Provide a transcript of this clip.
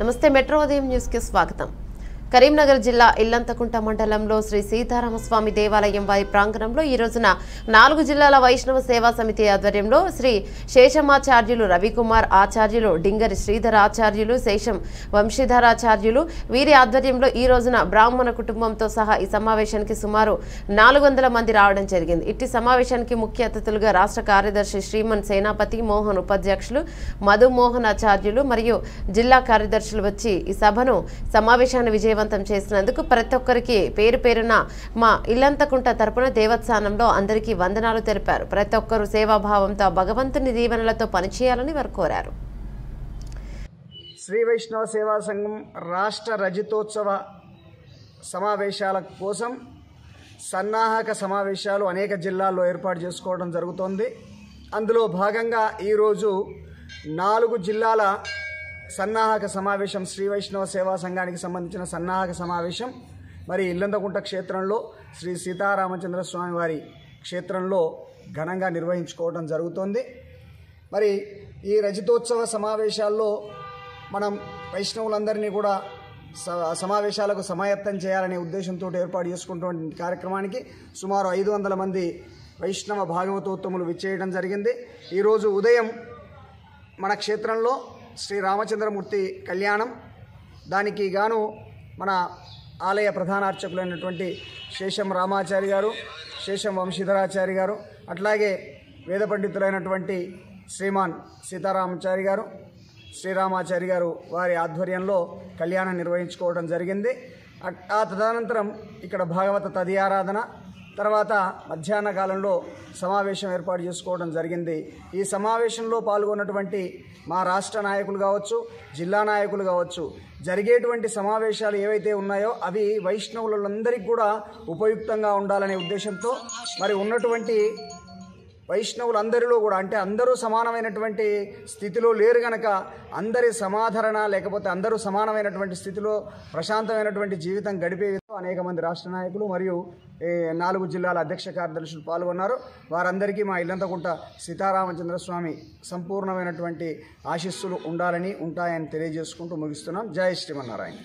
నమస్తే మెట్రో ఉదయం న్యూస్కి స్వాగతం. కరీంనగర్ జిల్లా ఇల్లంతకుంట మండలంలో శ్రీ సీతారామస్వామి దేవాలయం వారి ప్రాంగణంలో ఈ రోజున నాలుగు జిల్లాల వైష్ణవ సేవా సమితి ఆధ్వర్యంలో శ్రీ శేషమాచార్యులు రవికుమార్ ఆచార్యులు డింగరి శ్రీధర్ ఆచార్యులు శేషం వంశీధరాచార్యులు వీరి ఆధ్వర్యంలో ఈ రోజున బ్రాహ్మణ కుటుంబంతో సహా ఈ సమావేశానికి సుమారు నాలుగు వందల మంది రావడం జరిగింది. ఇట్టి సమావేశానికి ముఖ్య అతిథులుగా రాష్ట్ర కార్యదర్శి శ్రీమన్ సేనాపతి మోహన్ ఉపాధ్యక్షులు మధుమోహన్ ఆచార్యులు మరియు జిల్లా కార్యదర్శులు వచ్చి ఈ సభను సమావేశాన్ని విజయవంతం చేసినందుకు ప్రతి ఒక్కరికి పేరు పేరున మా ఇల్లంతకుంట తరపున దేవస్థానంలో అందరికీ వందనాలు తెలిపారు. ప్రతి ఒక్కరూ సేవాభావంతో భగవంతుని దీవెనలతో పనిచేయాలని వారు కోరారు. శ్రీ వైష్ణవ సేవా సంఘం రాష్ట్ర రజతోత్సవ సమావేశాల కోసం సన్నాహక సమావేశాలు అనేక జిల్లాల్లో ఏర్పాటు చేసుకోవడం జరుగుతోంది. అందులో భాగంగా ఈరోజు నాలుగు జిల్లాల సన్నాహక సమావేశం శ్రీ వైష్ణవ సేవా సంఘానికి సంబంధించిన సన్నాహక సమావేశం. మరి ఇల్లందకుంట క్షేత్రంలో శ్రీ సీతారామచంద్ర స్వామి వారి క్షేత్రంలో ఘనంగా నిర్వహించుకోవడం జరుగుతోంది. మరి ఈ రజతోత్సవ సమావేశాల్లో మనం వైష్ణవులందరినీ కూడా స- సమావేశాలకు సమాయత్తం చేయాలనే ఉద్దేశంతో ఏర్పాటు చేసుకుంటున్న కార్యక్రమానికి సుమారు ఐదు వందల మంది వైష్ణవ భాగవతోత్తములు విచ్చేయడం జరిగింది. ఈరోజు ఉదయం మన క్షేత్రంలో శ్రీ రామచంద్రమూర్తి కళ్యాణం. దానికి గాను మన ఆలయ ప్రధాన అర్చకులైనటువంటి శేషం రామాచారి గారు శేషం వంశీధరాచారి గారు అట్లాగే వేద పండితులైనటువంటి శ్రీమాన్ సీతారామాచారి గారు శ్రీరామాచారి గారు వారి ఆధ్వర్యంలో కళ్యాణం నిర్వహించుకోవడం జరిగింది. అట్- ఆ తదనంతరం ఇక్కడ భాగవత తదియారాధన తర్వాత మధ్యాహ్న కాలంలో సమావేశం ఏర్పాటు చేసుకోవడం జరిగింది. ఈ సమావేశంలో పాల్గొన్నటువంటి మా రాష్ట్ర నాయకులు కావచ్చు జిల్లా నాయకులు కావచ్చు జరిగేటువంటి సమావేశాలు ఏవైతే ఉన్నాయో అవి వైష్ణవులందరికీ కూడా ఉపయుక్తంగా ఉండాలనే ఉద్దేశంతో మరి ఉన్నటువంటి వైష్ణవులందరిలో కూడా అంటే అందరూ సమానమైనటువంటి స్థితిలో లేరు గనక అందరి సమాధరణ లేకపోతే అందరూ సమానమైనటువంటి స్థితిలో ప్రశాంతమైనటువంటి జీవితం గడిపే అనేక మంది రాష్ట్ర నాయకులు మరియు నాలుగు జిల్లాల అధ్యక్ష కార్యదర్శులు పాల్గొన్నారు. వారందరికీ మా ఇల్లంతకుంట సీతారామచంద్ర స్వామి సంపూర్ణమైనటువంటి ఆశీస్సులు ఉండాలని ఉంటాయని తెలియజేసుకుంటూ ముగిస్తున్నాం. జై శ్రీమన్నారాయణ.